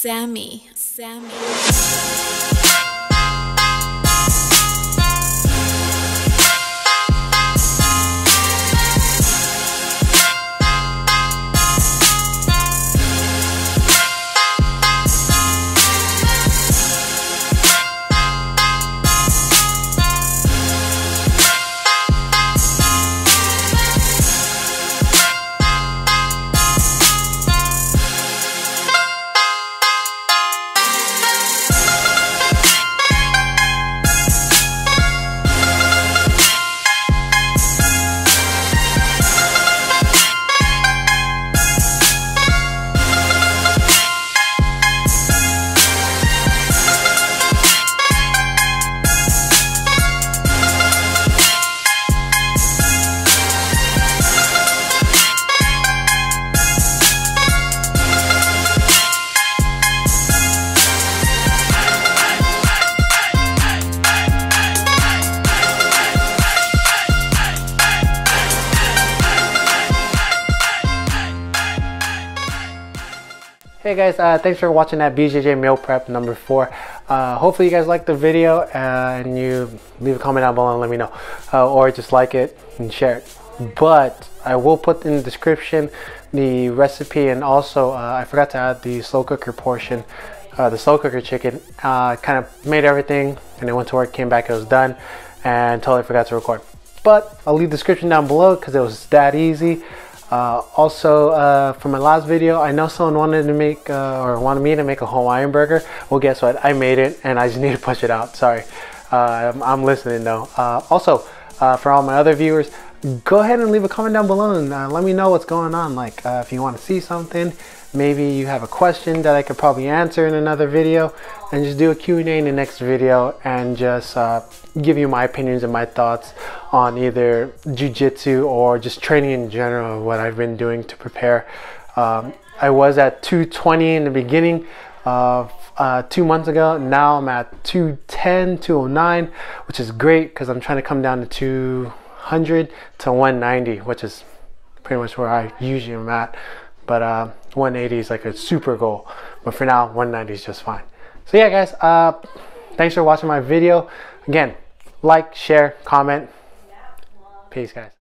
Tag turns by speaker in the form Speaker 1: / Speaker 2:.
Speaker 1: Sammy. Sammy.
Speaker 2: Hey guys, uh, thanks for watching that BJJ meal prep number four. Uh, hopefully you guys liked the video and you leave a comment down below and let me know. Uh, or just like it and share it. But I will put in the description the recipe and also uh, I forgot to add the slow cooker portion. Uh, the slow cooker chicken. Uh, kind of made everything and I went to work, came back, it was done and totally forgot to record. But I'll leave the description down below because it was that easy. Uh, also, uh, for my last video, I know someone wanted to make uh, or wanted me to make a Hawaiian burger. Well, guess what? I made it, and I just need to push it out. Sorry, uh, I'm, I'm, listening though. Uh, also, uh, for all my other viewers, go ahead and leave a comment down below and let me know what's going on. Like, if you want to see something, maybe you have a question that I could probably answer in another video and just do a Q&A in the next video and just uh, give you my opinions and my thoughts on either jiu-jitsu or just training in general what I've been doing to prepare um, I was at 220 in the beginning of uh, two months ago now I'm at 210 209 which is great because I'm trying to come down to 200 to 190 which is pretty much where I usually am at but uh, 180 is like a super goal. But for now, 190 is just fine. So yeah, guys, uh, thanks for watching my video. Again, like, share, comment. Peace, guys.